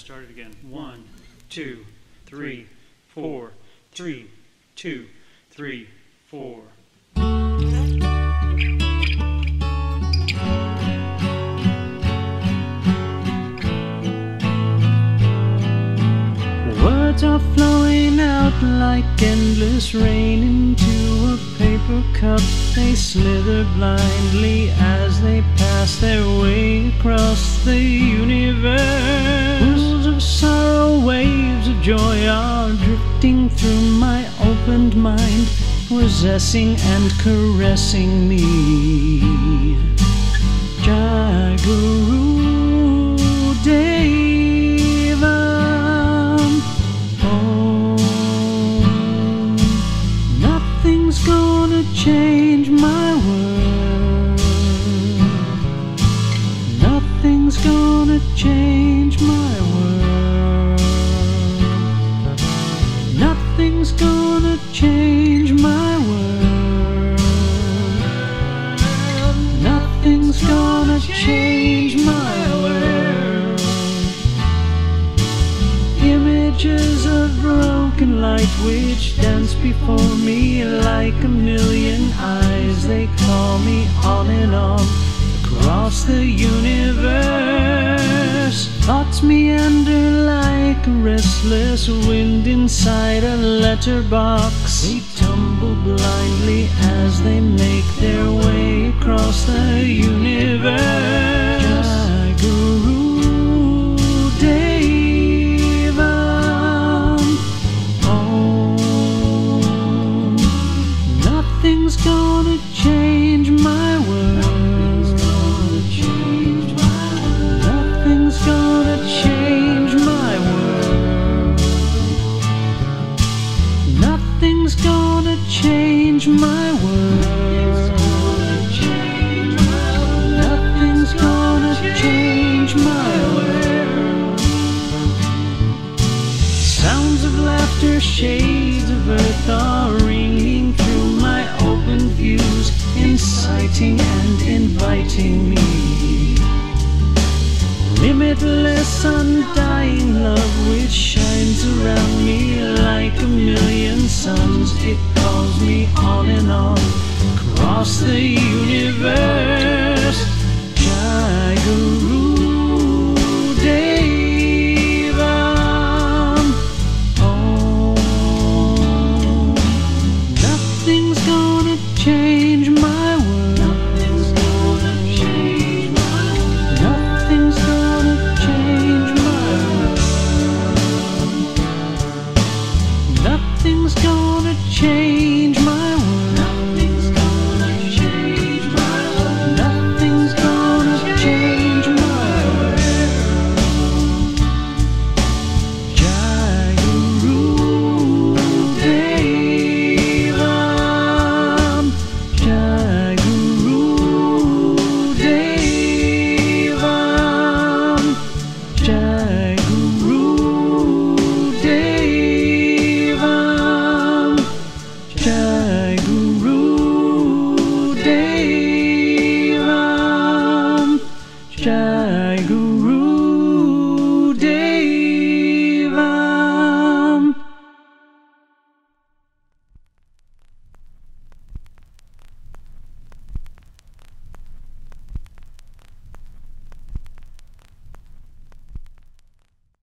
start it again. One, two, three, four, three, two, three, four. Words are flowing out like endless rain into a paper cup. They slither blindly as they pass their way across the universe. Joy are drifting through my opened mind, possessing and caressing me. Jaguru Devam. Oh, nothing's gonna change my world. Nothing's gonna change my world. Change my world. Nothing's gonna change my world. Images of broken light which dance before me like a million eyes. They call me on and on across the universe. Thoughts meander like a restless wind inside a letterbox. They tumble blindly as they make their way across the universe. Jaguru Devam. Oh, nothing's gonna change my change my world. Nothing's gonna change my world. Sounds of laughter, shades of earth are ringing through my open views, inciting and inviting me. Limitless, undying love which shines around me like a million suns. It calls me on and on across the universe. Jai Guru Deva Om. Oh, nothing's gonna change Guru